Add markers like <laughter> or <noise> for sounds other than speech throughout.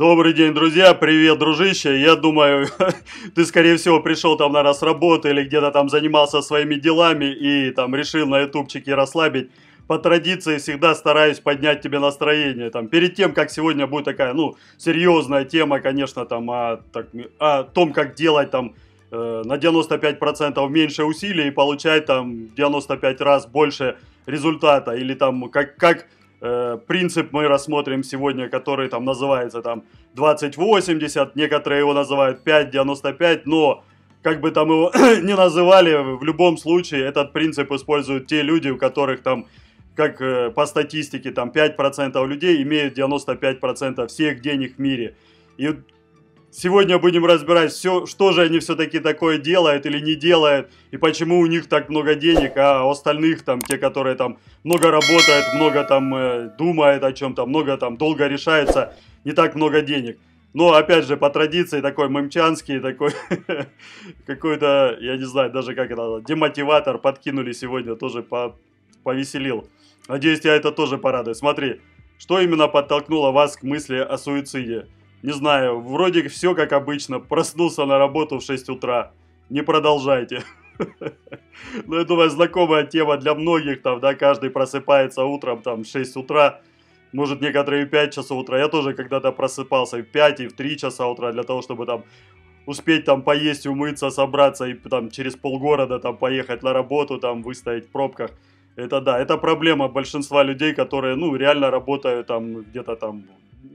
Добрый день, друзья, привет, дружище. Я думаю, <laughs> ты, скорее всего, пришел там, наверное, с работы или где-то там занимался своими делами и там решил на ютубчике расслабить. По традиции всегда стараюсь поднять тебе настроение. Там, перед тем, как сегодня будет такая, ну, серьезная тема, конечно, там, о, так, о том, как делать там э, на 95% меньше усилий и получать там 95 раз больше результата. Или там, как, как Э, принцип мы рассмотрим сегодня, который там называется там 2080, некоторые его называют 595, но как бы там его <coughs> не называли, в любом случае этот принцип используют те люди, у которых там, как э, по статистике, там 5% людей имеют 95% всех денег в мире. И Сегодня будем разбирать все, что же они все-таки такое делают или не делают, и почему у них так много денег, а у остальных там, те, которые там много работают, много там э, думают о чем-то, много там долго решаются, не так много денег. Но, опять же, по традиции, такой мемчанский, такой <laughs> какой-то, я не знаю даже как это, демотиватор подкинули сегодня, тоже по, повеселил. Надеюсь, я это тоже порадую. Смотри, что именно подтолкнуло вас к мысли о суициде? Не знаю, вроде все как обычно. Проснулся на работу в 6 утра. Не продолжайте. <laughs> Ну, я думаю, знакомая тема для многих, там, да, каждый просыпается утром, там, в 6 утра, может, некоторые в 5 часов утра. Я тоже когда-то просыпался в 5 и в 3 часа утра для того, чтобы там успеть там поесть, умыться, собраться и там через полгорода там поехать на работу, там выстоять в пробках. Это да, это проблема большинства людей, которые, ну, реально работают там где-то там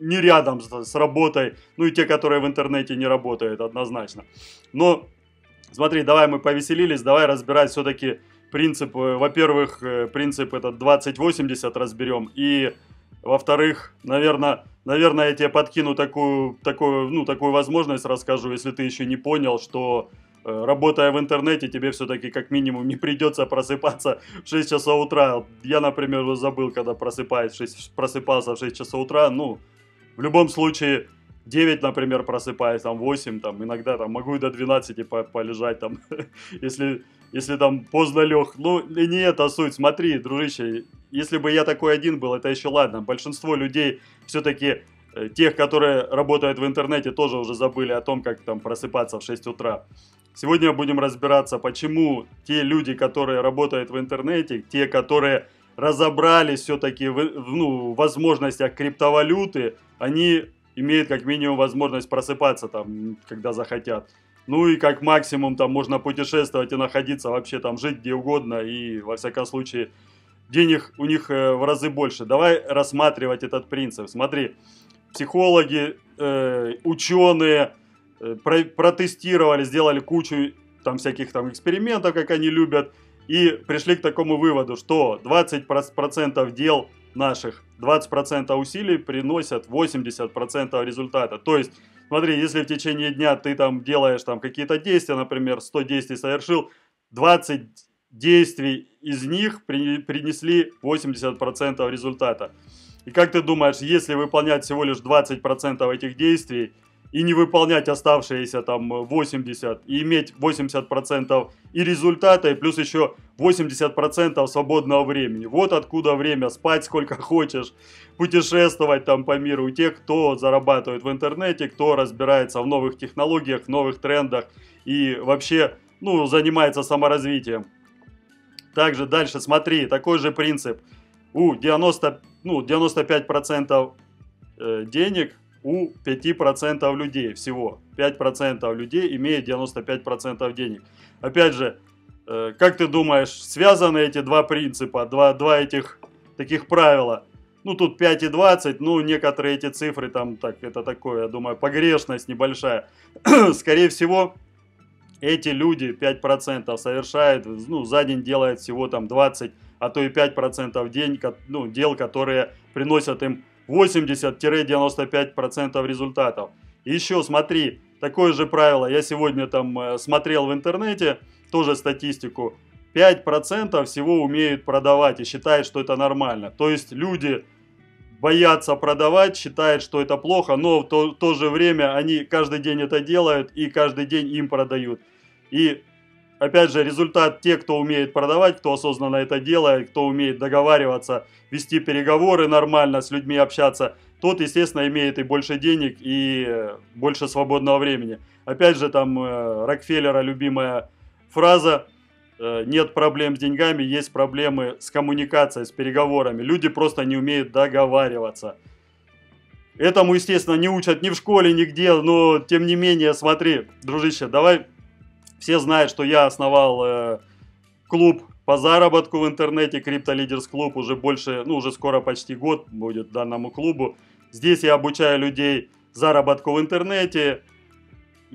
не рядом с, с работой, ну и те, которые в интернете не работают, однозначно. Но смотри, давай мы повеселились, давай разбирать все-таки принцип, э, во-первых, э, принцип этот 2080 разберем, и во-вторых, наверное, наверное, я тебе подкину такую, такую, ну, такую возможность расскажу, если ты еще не понял, что э, работая в интернете, тебе все-таки как минимум не придется просыпаться в 6 часов утра. Я, например, забыл, когда просыпаюсь, 6, просыпался в 6 часов утра, ну, в любом случае, 9, например, просыпаюсь, там 8, там иногда там могу и до 12 по полежать там, <laughs> если, если там поздно лег. Ну, не это суть. Смотри, дружище, если бы я такой один был, это еще ладно. Большинство людей все-таки э, тех, которые работают в интернете, тоже уже забыли о том, как там просыпаться в 6 утра. Сегодня будем разбираться, почему те люди, которые работают в интернете, те, которые разобрались все-таки в ну, возможностях криптовалюты, они имеют как минимум возможность просыпаться там, когда захотят. Ну и как максимум там можно путешествовать и находиться вообще там жить где угодно и во всяком случае денег у них э, в разы больше. Давай рассматривать этот принцип. Смотри, психологи, э, ученые э, про протестировали, сделали кучу там всяких там экспериментов, как они любят, и пришли к такому выводу, что 20% дел наших, 20% усилий приносят 80% результата. То есть, смотри, если в течение дня ты там делаешь там какие-то действия, например, 100 действий совершил, 20 действий из них при, принесли 80% результата. И как ты думаешь, если выполнять всего лишь 20% этих действий, и не выполнять оставшиеся там 80 и иметь 80% и результата, и плюс еще 80% свободного времени. Вот откуда время спать сколько хочешь, путешествовать там по миру. У тех, кто зарабатывает в интернете, кто разбирается в новых технологиях, в новых трендах и вообще ну, занимается саморазвитием. Также дальше смотри, такой же принцип. У 90, ну, 95% э, денег у 5% людей всего. 5% людей имеют 95% денег. Опять же, э, как ты думаешь, связаны эти два принципа, два, два этих таких правила? Ну, тут 5 и 20, ну, некоторые эти цифры там, так, это такое, я думаю, погрешность небольшая. <clears throat> Скорее всего, эти люди 5% совершают, ну, за день делают всего там 20, а то и 5% в день, ну, дел, которые приносят им 80-95% результатов. И еще смотри, такое же правило, я сегодня там э, смотрел в интернете, тоже статистику, 5% всего умеют продавать и считают, что это нормально. То есть люди боятся продавать, считают, что это плохо, но в то, в то же время они каждый день это делают и каждый день им продают. И опять же, результат те, кто умеет продавать, кто осознанно это делает, кто умеет договариваться, вести переговоры нормально, с людьми общаться, тот, естественно, имеет и больше денег, и больше свободного времени. Опять же, там э, Рокфеллера любимая фраза э, «нет проблем с деньгами, есть проблемы с коммуникацией, с переговорами». Люди просто не умеют договариваться. Этому, естественно, не учат ни в школе, нигде, но тем не менее, смотри, дружище, давай, все знают, что я основал э, клуб по заработку в интернете, Крипто Лидерс Клуб, уже больше, ну, уже скоро почти год будет данному клубу. Здесь я обучаю людей заработку в интернете,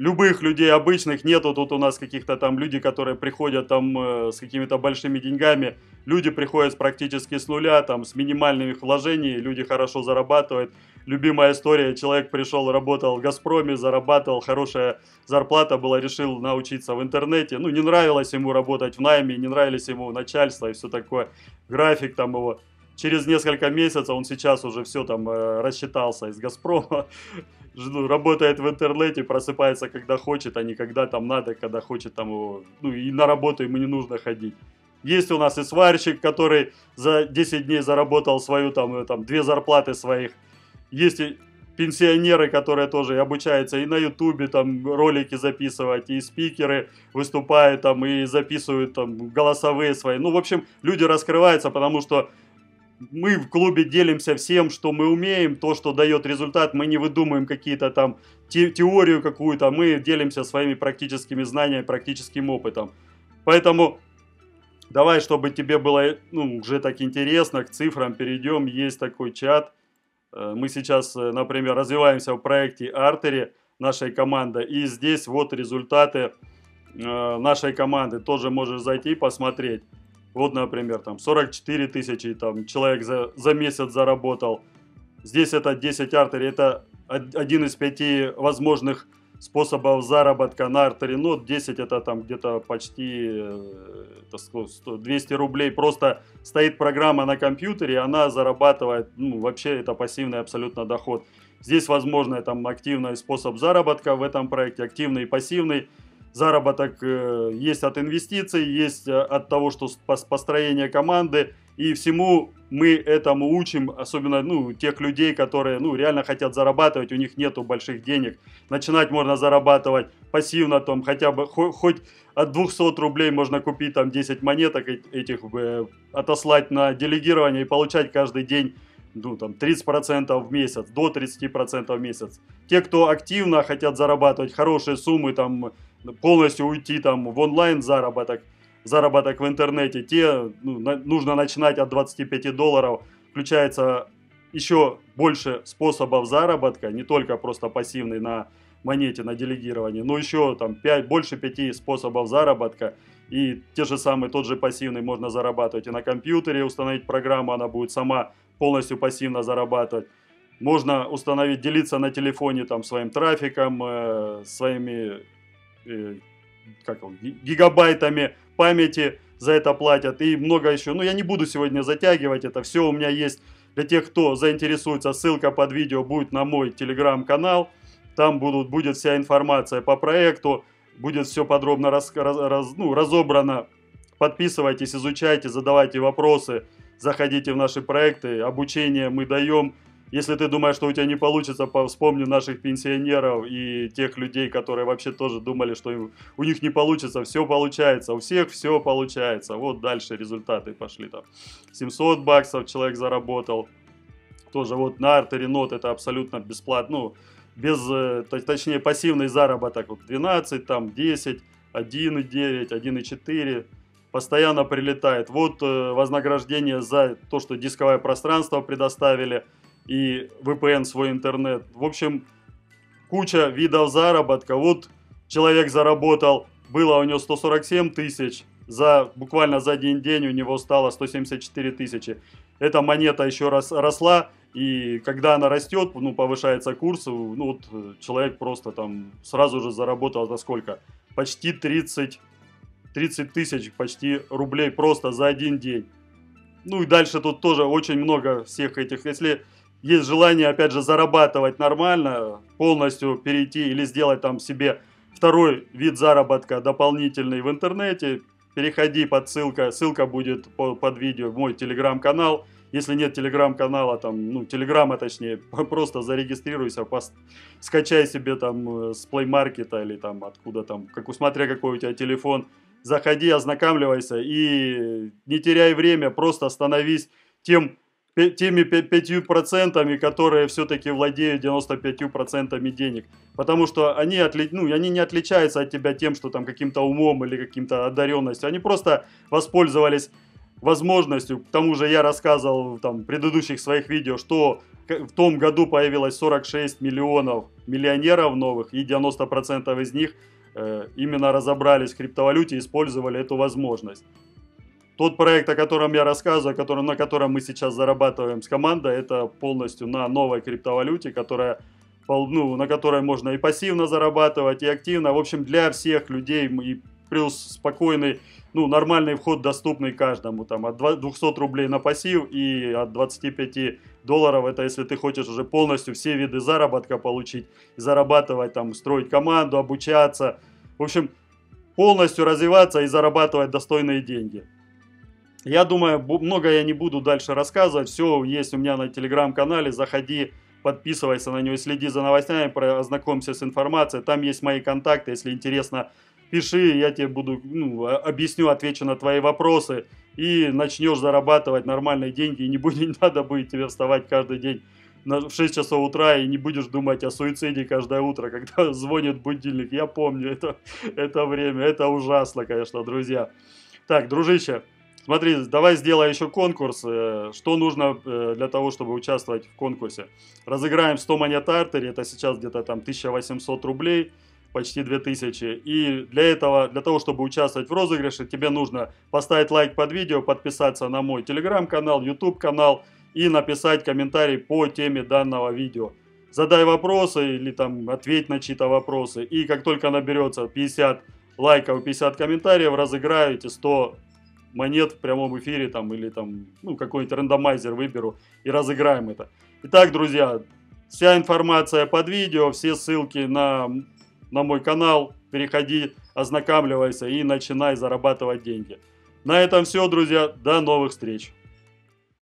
любых людей обычных нету тут у нас каких-то там людей, которые приходят там э, с какими-то большими деньгами. Люди приходят практически с нуля, там с минимальными вложениями, люди хорошо зарабатывают. Любимая история, человек пришел, работал в Газпроме, зарабатывал, хорошая зарплата была, решил научиться в интернете. Ну, не нравилось ему работать в найме, не нравились ему начальство и все такое. График там его через несколько месяцев он сейчас уже все там э, рассчитался из Газпрома, <laughs> ну, работает в интернете, просыпается когда хочет, а не когда там надо, когда хочет там его, ну и на работу ему не нужно ходить. Есть у нас и сварщик, который за 10 дней заработал свою там, э, там две зарплаты своих. Есть и пенсионеры, которые тоже обучаются и на ютубе там ролики записывать, и спикеры выступают там и записывают там голосовые свои. Ну, в общем, люди раскрываются, потому что мы в клубе делимся всем, что мы умеем, то, что дает результат. Мы не выдумываем какие-то там те, теорию какую-то, мы делимся своими практическими знаниями, практическим опытом. Поэтому давай, чтобы тебе было ну, уже так интересно, к цифрам перейдем. Есть такой чат. Э, мы сейчас, э, например, развиваемся в проекте Артери, нашей команды. И здесь вот результаты э, нашей команды. Тоже можешь зайти посмотреть. Вот, например, там 44 тысячи там, человек за, за месяц заработал. Здесь это 10 артерий, это один из пяти возможных способов заработка на артере. Ну, 10 это там где-то почти 200 э, рублей. Просто стоит программа на компьютере, она зарабатывает, ну, вообще это пассивный абсолютно доход. Здесь возможно там активный способ заработка в этом проекте, активный и пассивный заработок э, есть от инвестиций, есть э, от того, что построение команды. И всему мы этому учим, особенно ну, тех людей, которые ну, реально хотят зарабатывать, у них нету больших денег. Начинать можно зарабатывать пассивно, там, хотя бы хоть от 200 рублей можно купить там 10 монеток этих, э, отослать на делегирование и получать каждый день ну, там, 30% в месяц, до 30% в месяц. Те, кто активно хотят зарабатывать хорошие суммы, там, полностью уйти там, в онлайн заработок, заработок в интернете, те ну, на, нужно начинать от 25 долларов. Включается еще больше способов заработка, не только просто пассивный на монете, на делегирование, но еще там 5, больше 5 способов заработка. И те же самые, тот же пассивный можно зарабатывать и на компьютере, установить программу, она будет сама полностью пассивно зарабатывать. Можно установить, делиться на телефоне там своим трафиком, э, своими э, как он, гигабайтами памяти за это платят и много еще. Ну, я не буду сегодня затягивать это. Все у меня есть для тех, кто заинтересуется. Ссылка под видео будет на мой телеграм-канал. Там будут, будет вся информация по проекту. Будет все подробно раз, раз, раз, ну, разобрано. Подписывайтесь, изучайте, задавайте вопросы. Заходите в наши проекты. Обучение мы даем. Если ты думаешь, что у тебя не получится, вспомни наших пенсионеров и тех людей, которые вообще тоже думали, что у них не получится. Все получается, у всех все получается. Вот дальше результаты пошли там. 700 баксов человек заработал. Тоже вот на артере нот это абсолютно бесплатно. Ну, без, э, точнее, пассивный заработок. Вот 12, там 10, 1,9, 1,4 постоянно прилетает. Вот э, вознаграждение за то, что дисковое пространство предоставили – и VPN свой интернет. В общем, куча видов заработка. Вот человек заработал, было у него 147 тысяч, за, буквально за один день у него стало 174 тысячи. Эта монета еще раз росла, и когда она растет, ну, повышается курс, ну, вот человек просто там сразу же заработал за сколько? Почти 30, 30 тысяч почти рублей просто за один день. Ну и дальше тут тоже очень много всех этих, если есть желание, опять же, зарабатывать нормально, полностью перейти или сделать там себе второй вид заработка дополнительный в интернете, переходи под ссылка, ссылка будет под видео в мой телеграм-канал, Если нет телеграм-канала, там, ну, телеграма точнее, <laughs> просто зарегистрируйся, пост... скачай себе там э, с Play Market или там откуда там, как, смотря какой у тебя телефон, заходи, ознакомливайся и не теряй время, просто становись тем теми 5%, которые все-таки владеют 95% денег. Потому что они, отли... ну, они не отличаются от тебя тем, что там каким-то умом или каким-то одаренностью. Они просто воспользовались возможностью. К тому же я рассказывал там, в предыдущих своих видео, что в том году появилось 46 миллионов миллионеров новых, и 90% из них э, именно разобрались в криптовалюте и использовали эту возможность. Тот проект, о котором я рассказываю, который, на котором мы сейчас зарабатываем с командой, это полностью на новой криптовалюте, которая, ну, на которой можно и пассивно зарабатывать, и активно. В общем, для всех людей и плюс спокойный, ну, нормальный вход, доступный каждому. Там от 200 рублей на пассив и от 25 долларов, это если ты хочешь уже полностью все виды заработка получить, зарабатывать, там, строить команду, обучаться. В общем, полностью развиваться и зарабатывать достойные деньги. Я думаю, много я не буду дальше рассказывать. Все есть у меня на телеграм-канале. Заходи, подписывайся на него, следи за новостями, ознакомься с информацией. Там есть мои контакты, если интересно, пиши, я тебе буду, ну, объясню, отвечу на твои вопросы. И начнешь зарабатывать нормальные деньги, и не, будет, <laughs> не надо будет тебе вставать каждый день в 6 часов утра и не будешь думать о суициде каждое утро, <laughs> когда звонит будильник. Я помню это, <laughs> это время, это ужасно, конечно, друзья. Так, дружище, Смотри, давай сделай еще конкурс. Э, что нужно э, для того, чтобы участвовать в конкурсе? Разыграем 100 монет артери, это сейчас где-то там 1800 рублей, почти 2000. И для этого, для того, чтобы участвовать в розыгрыше, тебе нужно поставить лайк под видео, подписаться на мой телеграм-канал, YouTube канал и написать комментарий по теме данного видео. Задай вопросы или там ответь на чьи-то вопросы. И как только наберется 50 лайков, 50 комментариев, разыграю эти 100 монет в прямом эфире там или там, ну, какой-нибудь рандомайзер выберу и разыграем это. Итак, друзья, вся информация под видео, все ссылки на, на мой канал, переходи, ознакомливайся и начинай зарабатывать деньги. На этом все, друзья, до новых встреч!